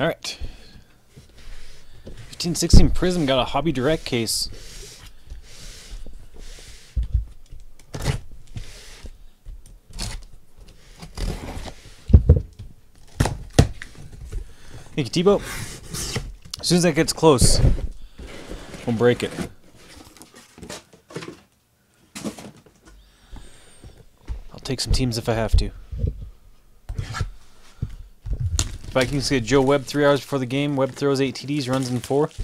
All right. 1516 Prizm got a Hobby Direct case. Thank you, Tebow. As soon as that gets close, we'll break it. I'll take some teams if I have to. Vikings get Joe Webb three hours before the game. Webb throws eight TDs, runs in four.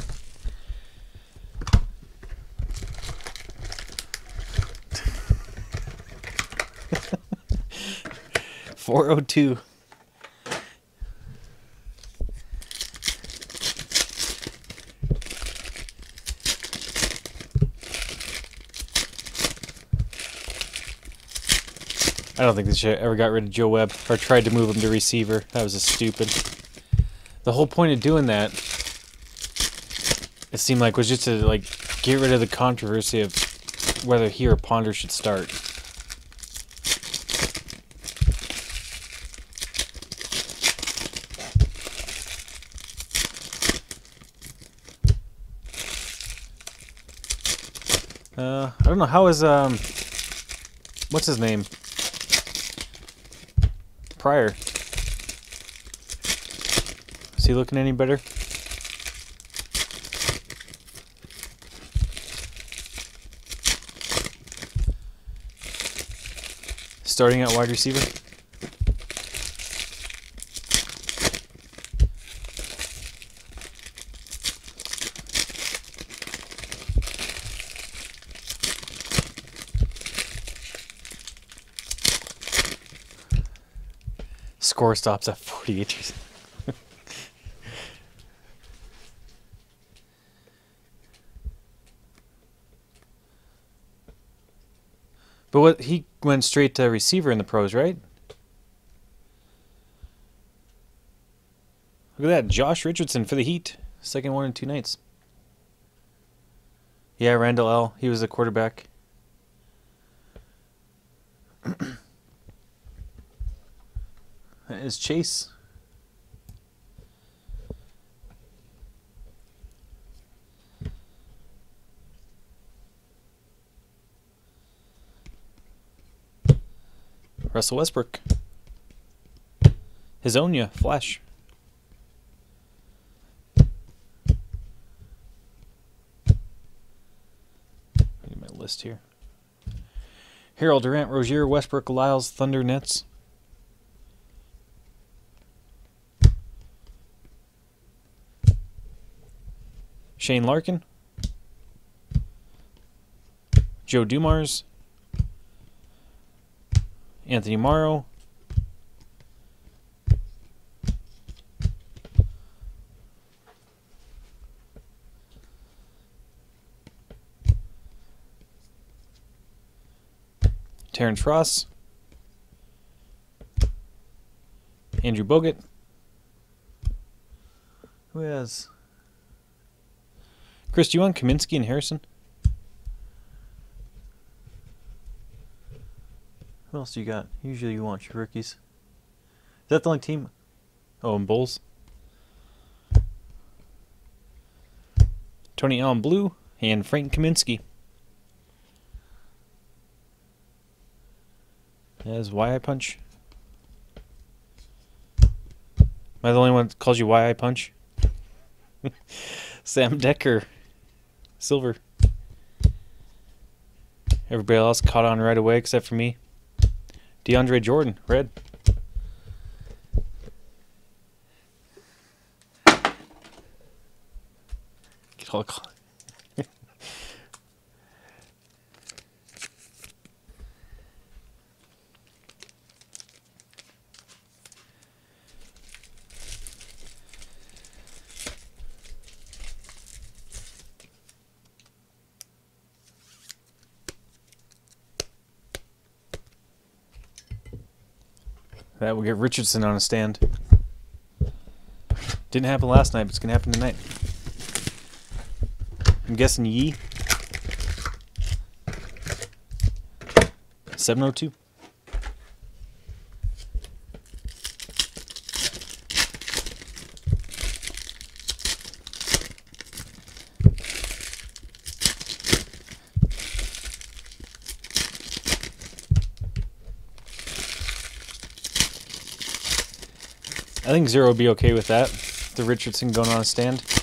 Four oh two. Think they should ever got rid of Joe Webb or tried to move him to receiver. That was a stupid. The whole point of doing that, it seemed like, was just to like get rid of the controversy of whether he or Ponder should start. Uh, I don't know how is um, what's his name? Pryor. Is he looking any better? Starting at wide receiver? Stops at 48. but what he went straight to receiver in the pros, right? Look at that, Josh Richardson for the Heat, second one in two nights. Yeah, Randall L. He was a quarterback. That is Chase. Russell Westbrook. Hisonia, Flash. Get my list here. Harold Durant, Rozier, Westbrook, Lyles, Thunder, Nets. Shane Larkin, Joe Dumars, Anthony Morrow, Terrence Ross, Andrew Bogut. Who has? Chris, do you want Kaminsky and Harrison? Who else do you got? Usually you want your rookies. Is that the only team? Oh, and Bulls. Tony Allen Blue and Frank Kaminsky. As Why I Punch. Am I the only one that calls you Why I Punch? Sam Dekker. Silver. Everybody else caught on right away except for me. DeAndre Jordan, red. Get all caught. That will get Richardson on a stand. Didn't happen last night, but it's gonna happen tonight. I'm guessing Yee. 702. I think Zero would be okay with that. The Richardson going on a stand.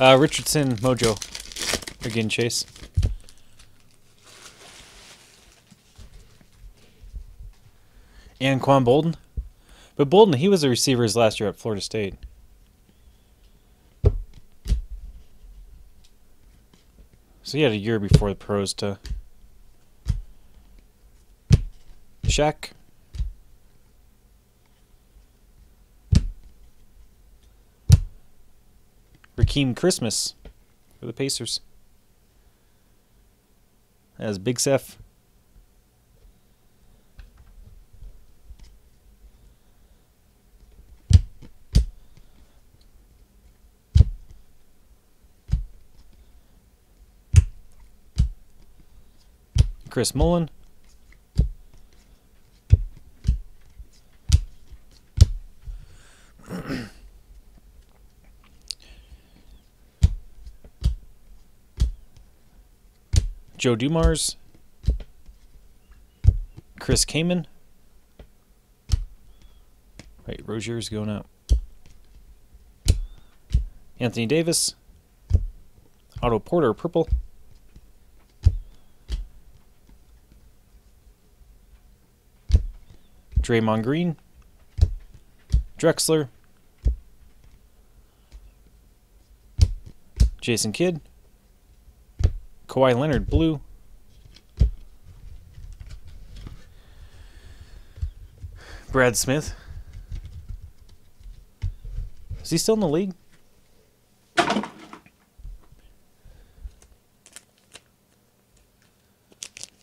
Uh, Richardson, Mojo. Again, Chase. And Quan Bolden. But Bolden, he was a receiver his last year at Florida State. So he had a year before the pros to. Shaq. Rakeem Christmas for the Pacers. As Big Seth. Chris Mullin. Joe Dumars. Chris Kaman. Wait, Rozier's going out. Anthony Davis. Otto Porter, purple. Draymond Green. Drexler. Jason Kidd. Kawhi Leonard, blue. Brad Smith. Is he still in the league?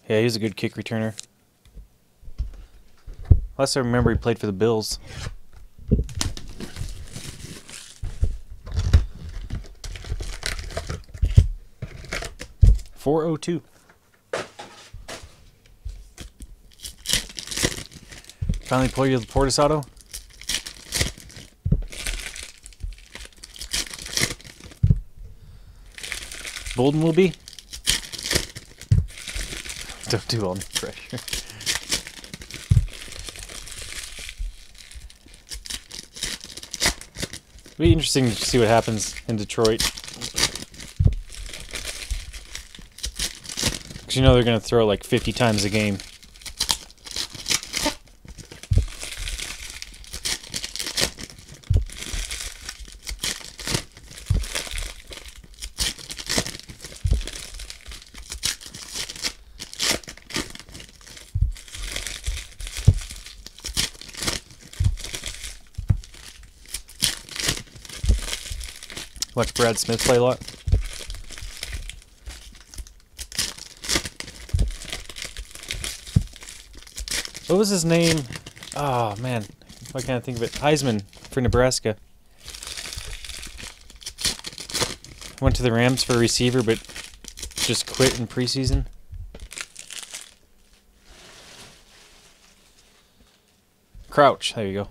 Yeah, he's a good kick returner. Last I remember, he played for the Bills. Four oh two. Finally pull you the Portis auto. Bolden will be. Don't do all the pressure. Be interesting to see what happens in Detroit. You know they're going to throw like 50 times a game. Watch Brad Smith play a lot. What was his name? Oh man, why can't I think of it? Heisman for Nebraska. Went to the Rams for a receiver, but just quit in preseason. Crouch, there you go.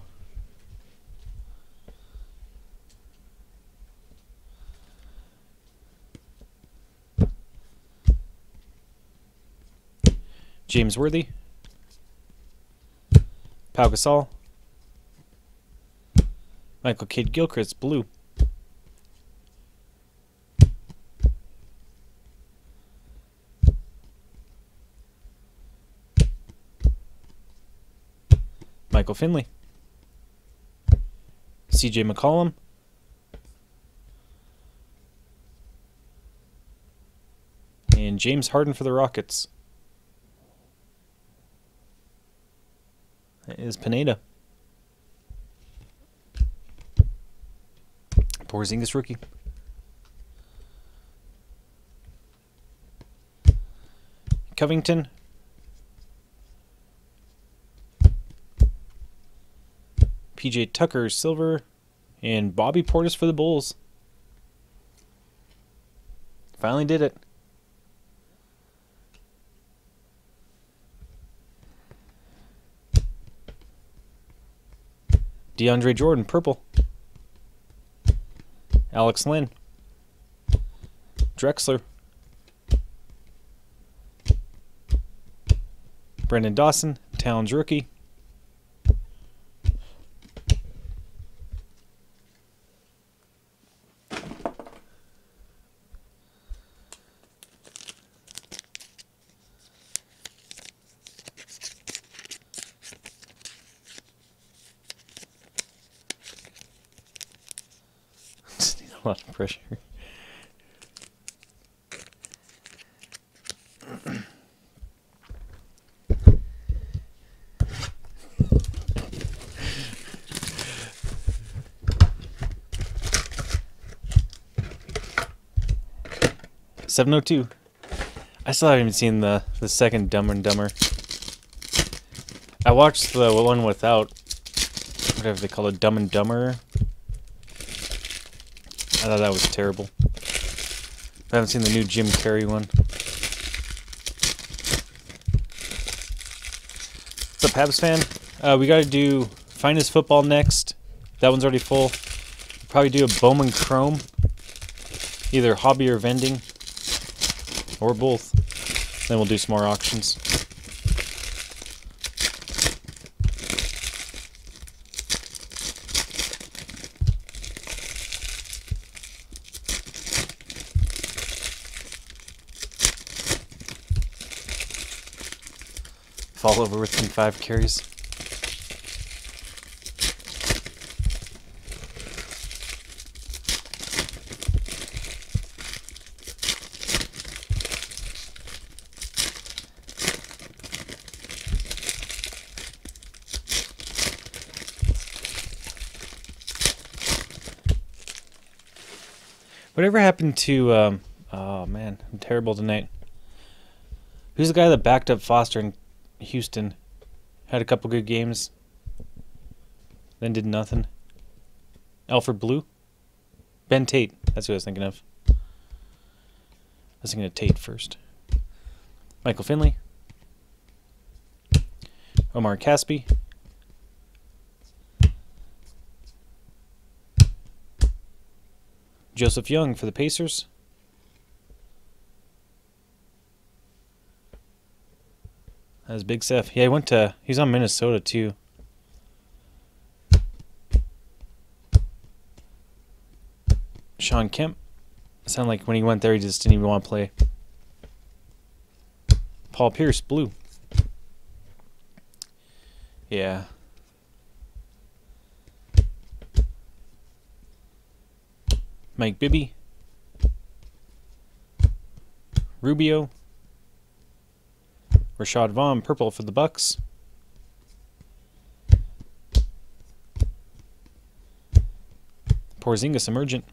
James Worthy. Pau Gasol. Michael Kidd Gilchrist, blue. Michael Finley. CJ McCollum. And James Harden for the Rockets. is Pineda. Porzingis rookie. Covington. PJ Tucker, silver. And Bobby Portis for the Bulls. Finally did it. DeAndre Jordan, purple. Alex Len. Drexler. Brendan Dawson, Towns rookie. a lot of pressure. Seven oh two. I still haven't even seen the the second Dumber and Dumber. I watched the one without whatever they call it, Dumb and Dumber. I thought that was terrible. I haven't seen the new Jim Carrey one. Habs fan? Uh, we got to do Finest Football next. That one's already full. Probably do a Bowman Chrome. Either hobby or vending. Or both. Then we'll do some more auctions. Fall over within five carries. Whatever happened to, um, oh man, I'm terrible tonight. Who's the guy that backed up Foster and Houston had a couple good games, then did nothing. Alfred Blue, Ben Tate. That's who I was thinking of. I was thinking of Tate first. Michael Finley, Omri Casspi. Joseph Young for the Pacers. That's Big Seth. Yeah, he went to. He's on Minnesota too. Shawn Kemp. Sound like when he went there, he just didn't even want to play. Paul Pierce, blue. Yeah. Mike Bibby. Rubio. Rashad Vaughn, purple for the Bucks. Porzingis, emergent.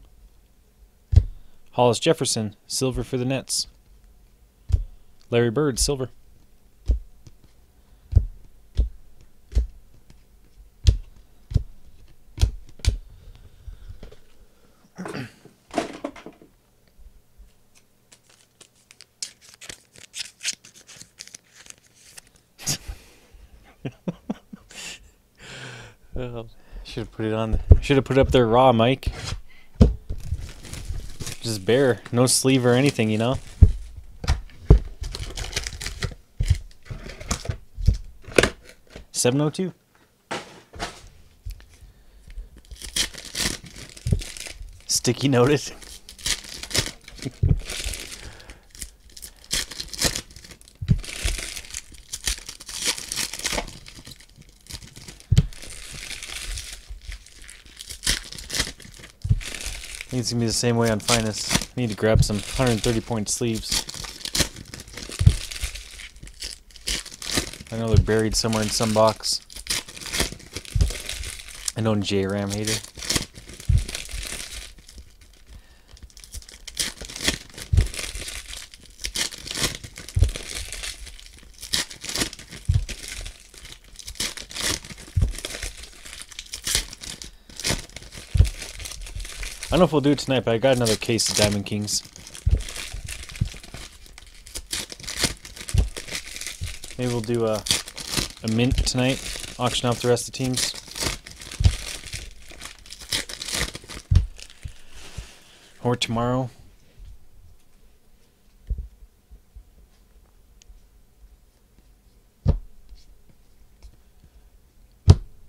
Hollis Jefferson, silver for the Nets. Larry Bird, silver. should have put it on. The, should have put it up there raw, Mike. Just bare, no sleeve or anything, you know. Seven oh two. Sticky noted. Needs to be the same way on Finest. I need to grab some 130 point sleeves. I know they're buried somewhere in some box. I know J Ram hater. Don't know if we'll do it tonight, but I got another case of Diamond Kings. Maybe we'll do a, a mint tonight, auction off the rest of the teams. Or tomorrow.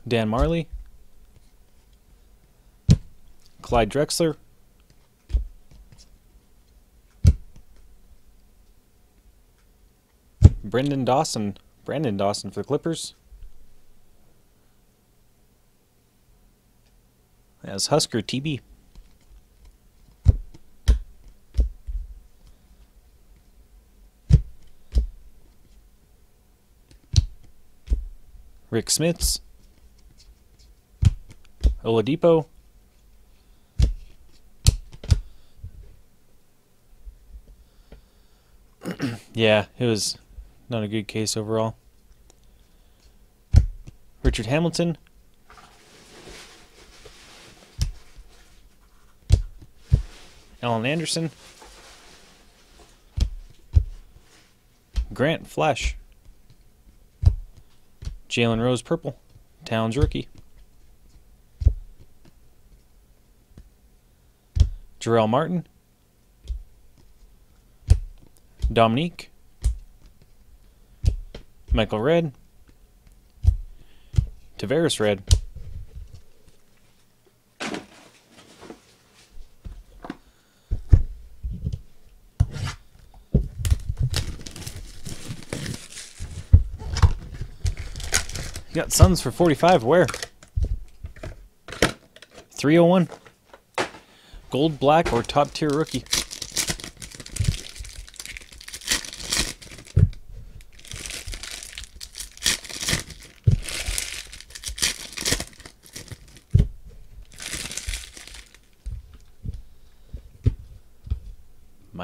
Dan Majerle. Clyde Drexler. Brendan Dawson. Branden Dawson for the Clippers. As Husker TB. Rick Smits. Oladipo. Yeah, it was not a good case overall. Richard Hamilton. Alan Anderson. Grant Flash. Jalen Rose Purple. Towns Rookie. Jarell Martin. Dominique. Michael Redd. Tavares Red. You got Suns for 45. Where? 301. Gold, black, or top tier rookie.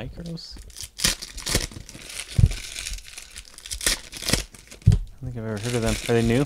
Micros? I don't think I've ever heard of them. Are they new?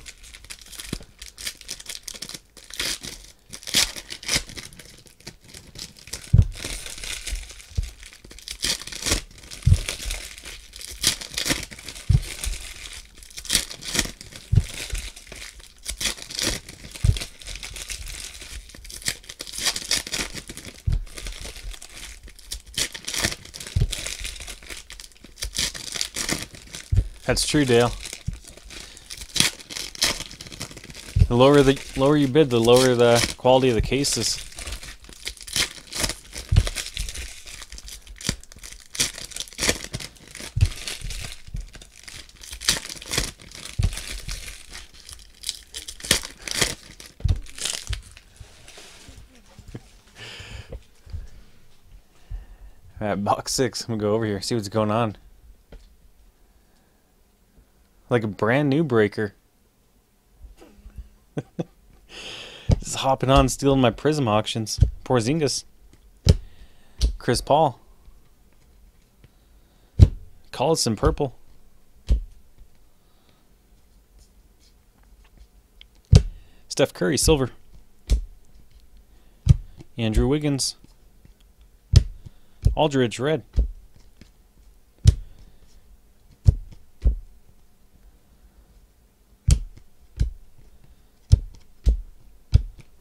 That's true, Dale. The lower the lower you bid, the lower the quality of the cases. Alright, box six. I'm gonna go over here, see what's going on. Like a brand new breaker. Just hopping on, stealing my Prizm auctions. Poor Porzingis. Chris Paul. Collison purple. Steph Curry silver. Andrew Wiggins. Aldridge red.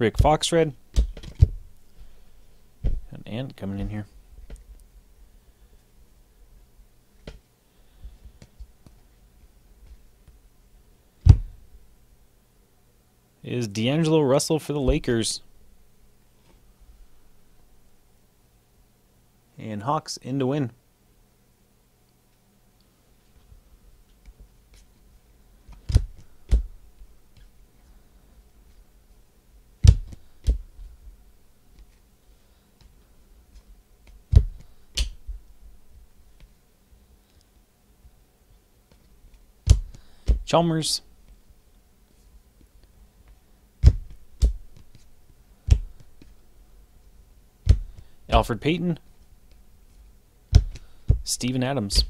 Rick Fox red. An ant coming in here. Is D'Angelo Russell for the Lakers. And Hawks in to win. Chalmers. Elfrid Payton. Steven Adams.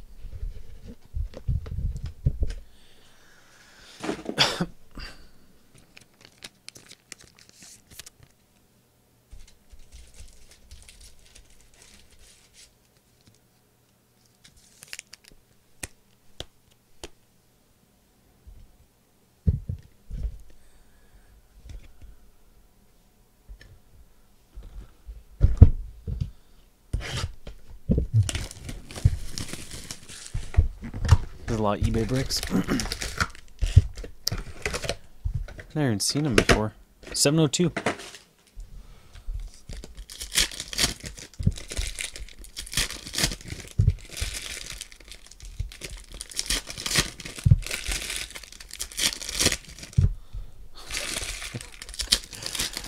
eBay bricks. Never even seen them before. 702.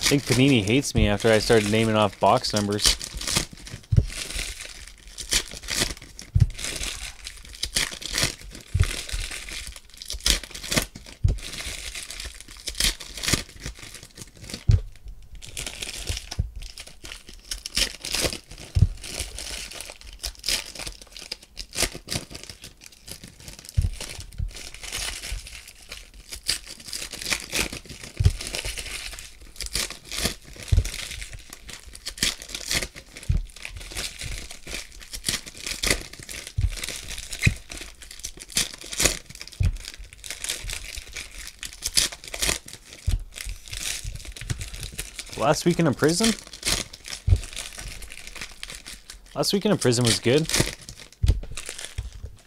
I think Panini hates me after I started naming off box numbers. Last weekend in prison? Last weekend in prison was good.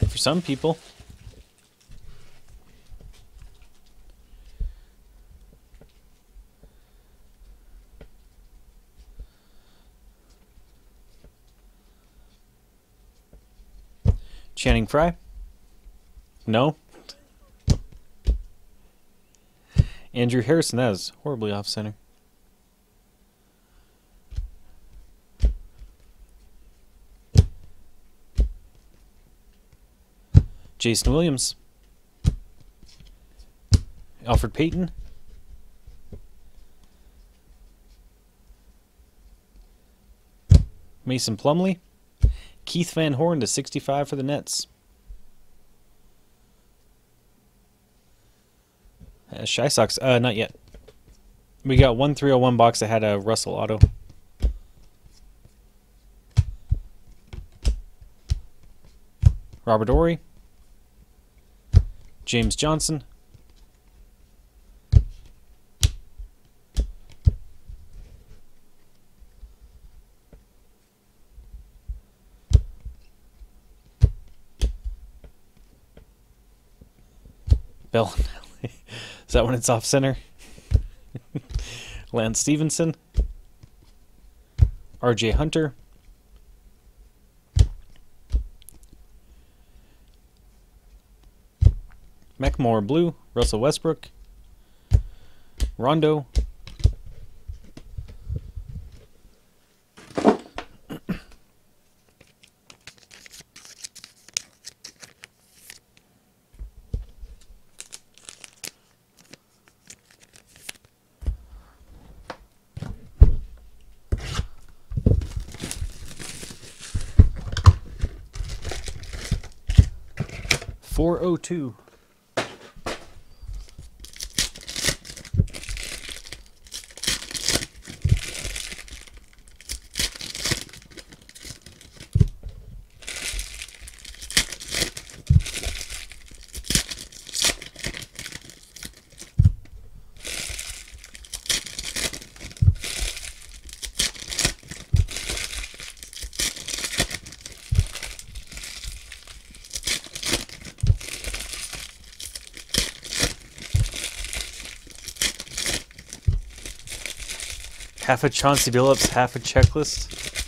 For some people. Channing Frye? No? Andrew Harrison, that is horribly off center. Jason Williams. Elfrid Payton. Mason Plumlee, Keith Van Horn to 65 for the Nets. Uh, Shy Sox, uh, not yet. We got one 301 box that had a Russell auto. Robert Horry. James Johnson. Bell. Is that when it's off center? Lance Stephenson. RJ Hunter. Macklemore Blue, Russell Westbrook, Rondo. Four oh two. Half a Chauncey Billups, half a checklist.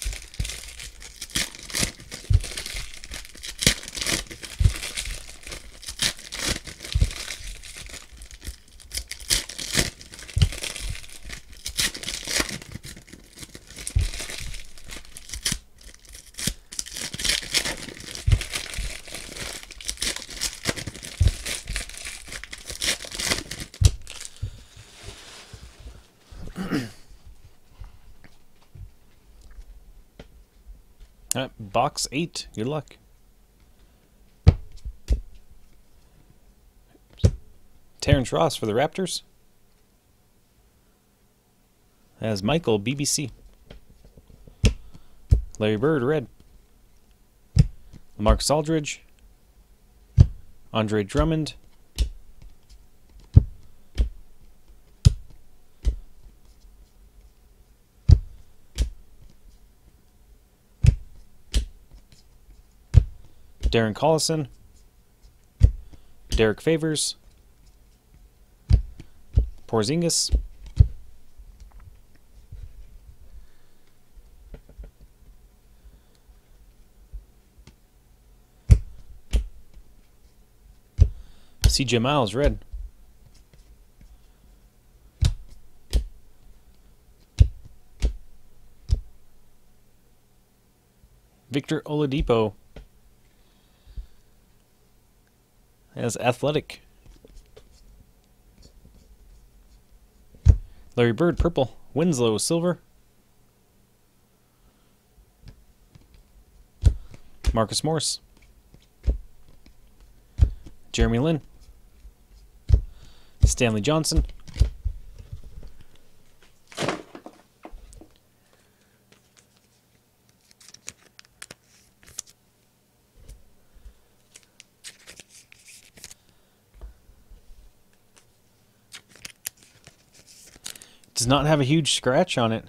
Box eight. Good luck. Terrence Ross for the Raptors. As Michael BBC. Larry Bird red. Mark Aldridge. Andre Drummond. Darren Collison. Derrick Favors. Porzingis. CJ Miles, red. Victor Oladipo as athletic. Larry Bird, purple. Winslow, silver. Marcus Morris. Jeremy Lin. Stanley Johnson. Not have a huge scratch on it.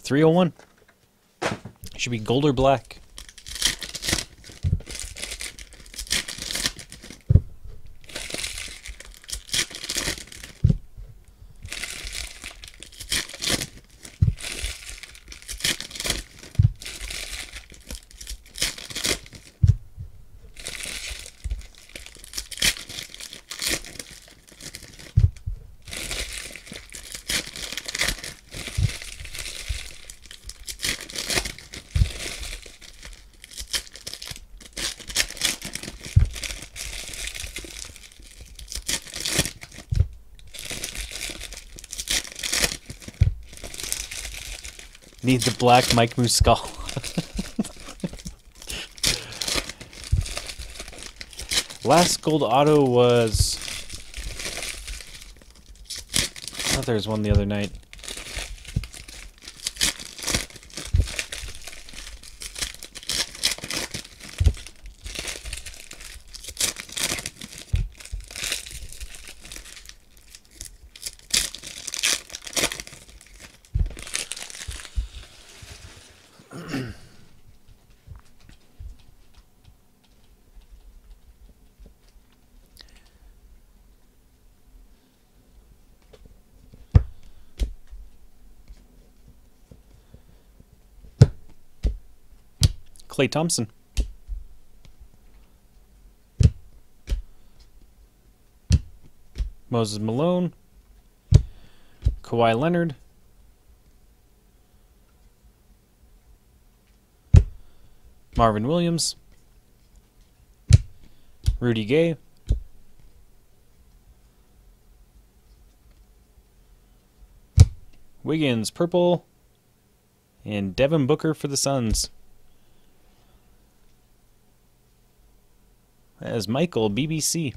Three oh one. Should be gold or black. Need the black Mike skull. Last gold auto was. Oh, I thought there was one the other night. Klay Thompson. Moses Malone. Kawhi Leonard. Marvin Williams. Rudy Gay. Wiggins, purple. And Devin Booker for the Suns. As Michael, BBC.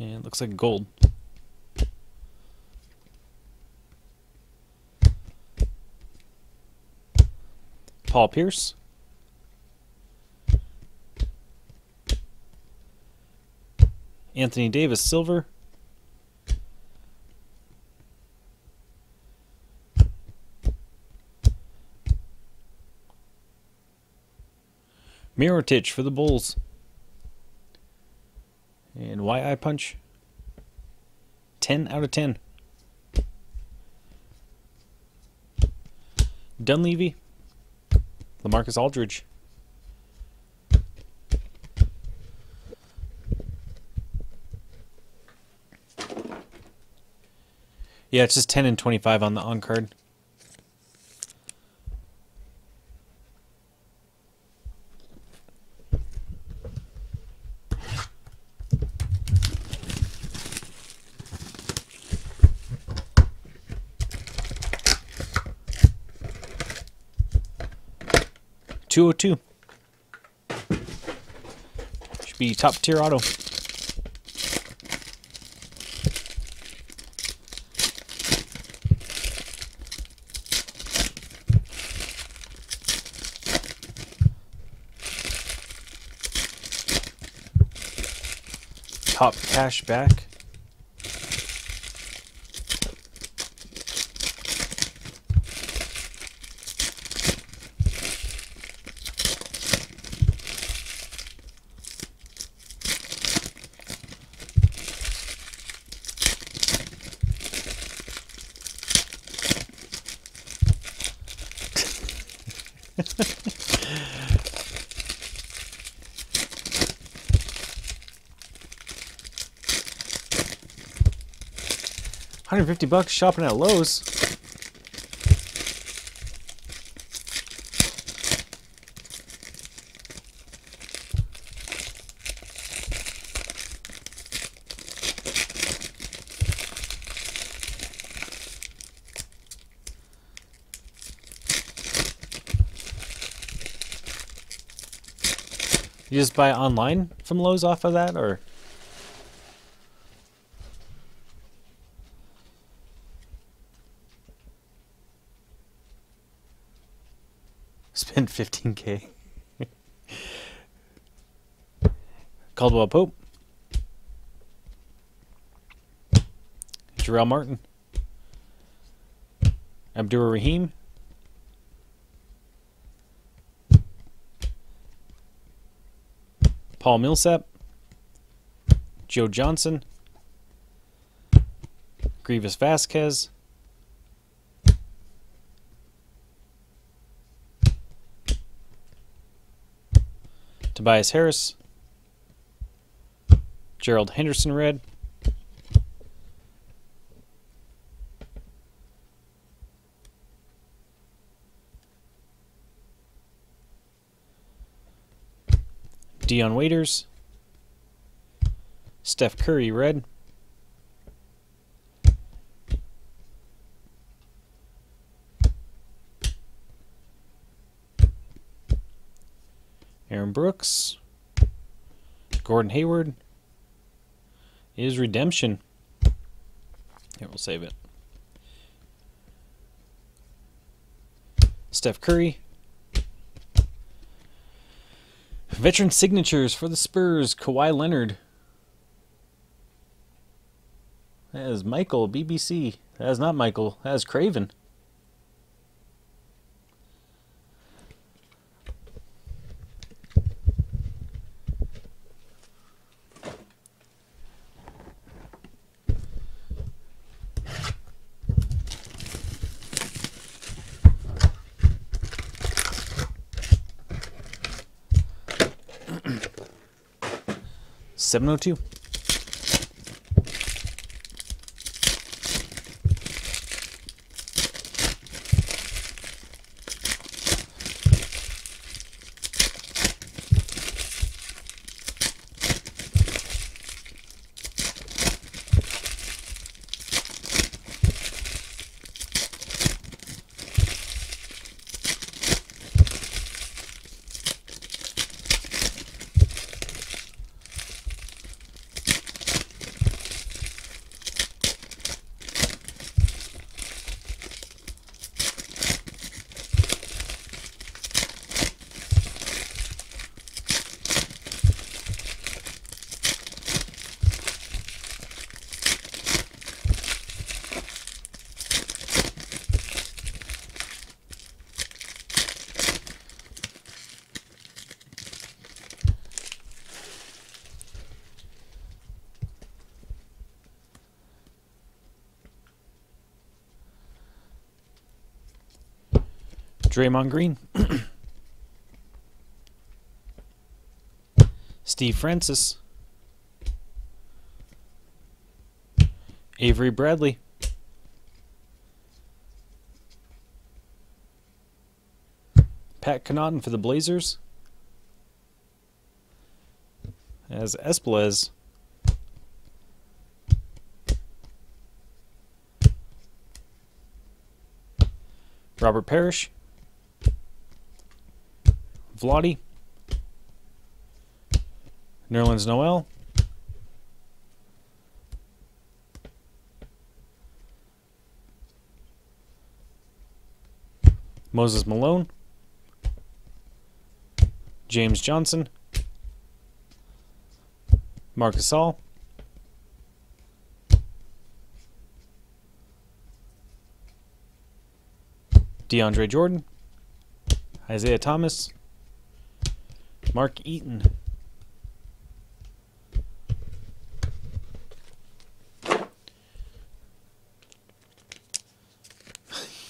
And it looks like gold. Paul Pierce. Anthony Davis, silver. Mirotic for the Bulls. And why I punch? 10 out of 10. Dunleavy. LaMarcus Aldridge. Yeah, it's just 10 and 25 on the on card. 202. Should be top tier auto. Top cash back. Hundred fifty bucks shopping at Lowe's. You just buy online from Lowe's off of that, or? 15k. Caldwell Pope. Jarell Martin. Abdur Rahim. Paul Millsap. Joe Johnson. Greivis Vasquez. Tobias Harris. Gerald Henderson red. Dion Waiters. Steph Curry red. Aaron Brooks. Gordon Hayward. Is redemption. Here, we'll save it. Steph Curry. Veteran signatures for the Spurs. Kawhi Leonard. That is Michael, BBC. That is not Michael. That is Craven. 702. Draymond Green. Steve Francis. Avery Bradley. Pat Connaughton for the Blazers. As Espelez. Robert Parish. Vlade. Nerlens Noel. Moses Malone. James Johnson. Marc Gasol. DeAndre Jordan. Isaiah Thomas. Mark Eaton.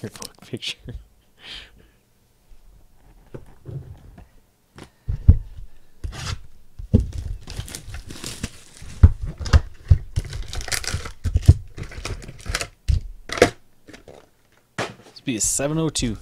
Your book picture. This be a 702.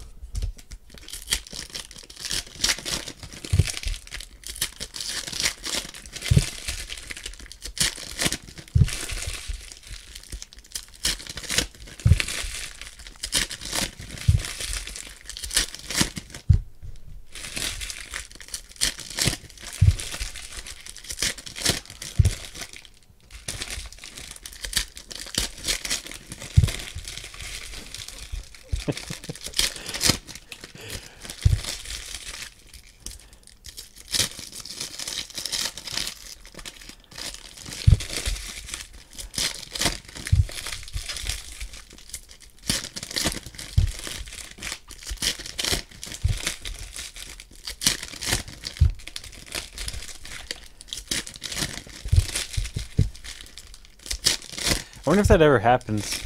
I wonder if that ever happens.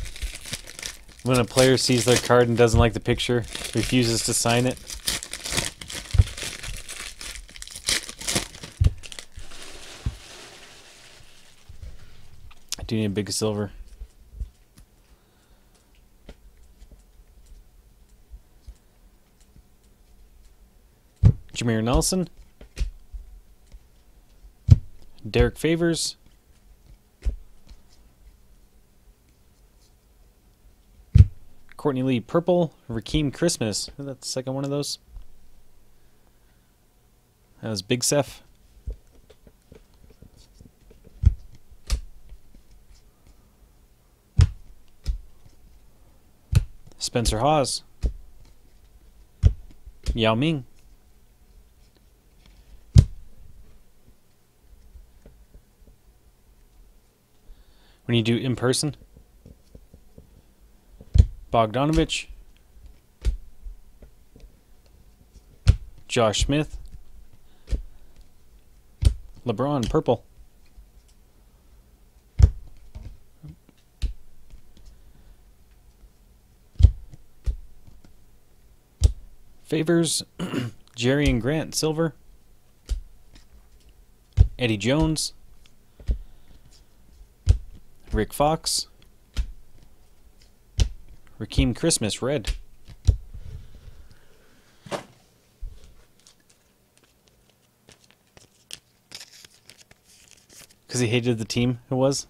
When a player sees their card and doesn't like the picture, refuses to sign it. I do need a big silver. Jameer Nelson. Derrick Favors. Courtney Lee Purple, Rakeem Christmas. Is that the second one of those? That was Big Seth. Spencer Hawes. Yao Ming. When you do in person, Bogdanovich, Josh Smith, LeBron purple. Favors Jerian Grant silver. Eddie Jones. Rick Fox. Rakeem Christmas, red. Because he hated the team it was?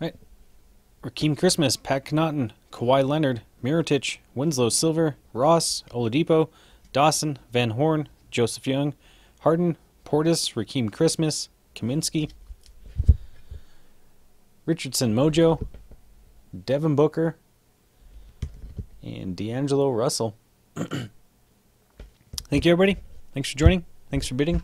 Right. Rakeem Christmas, Pat Connaughton, Kawhi Leonard, Mirotic, Winslow Silver, Ross, Oladipo, Dawson, Van Horn, Joseph Young, Harden, Portis, Rakeem Christmas, Kaminsky. Richardson Mojo, Devin Booker, and D'Angelo Russell. Thank you, everybody. Thanks for joining. Thanks for bidding.